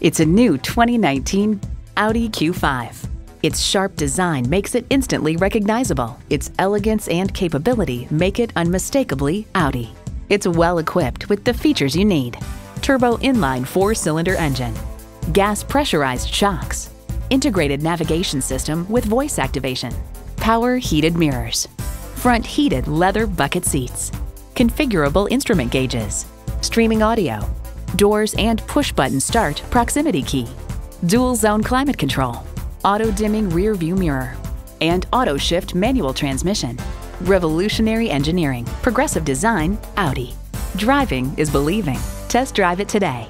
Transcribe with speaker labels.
Speaker 1: It's a new 2019 Audi Q5. Its sharp design makes it instantly recognizable. Its elegance and capability make it unmistakably Audi. It's well equipped with the features you need. Turbo inline four-cylinder engine, gas pressurized shocks, integrated navigation system with voice activation, power heated mirrors, front heated leather bucket seats, configurable instrument gauges, streaming audio, doors and push-button start proximity key, dual zone climate control, auto dimming rear view mirror, and auto shift manual transmission. Revolutionary engineering, progressive design, Audi. Driving is believing. Test drive it today.